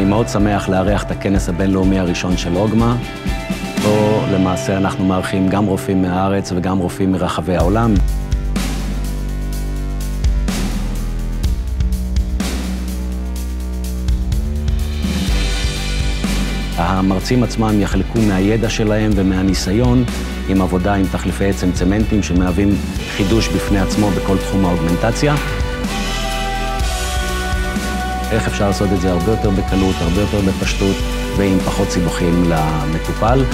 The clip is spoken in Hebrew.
אני מאוד שמח לארח את הכנס הבינלאומי הראשון של אוגמה. פה למעשה אנחנו מארחים גם רופאים מהארץ וגם רופאים מרחבי העולם. המרצים עצמם יחלקו מהידע שלהם ומהניסיון עם עבודה עם תחליפי עצם צמנטים שמהווים חידוש בפני עצמו בכל תחום האוגמנטציה. איך אפשר לעשות את זה הרבה יותר בקלות, הרבה יותר בפשטות ועם פחות סיבוכים למטופל.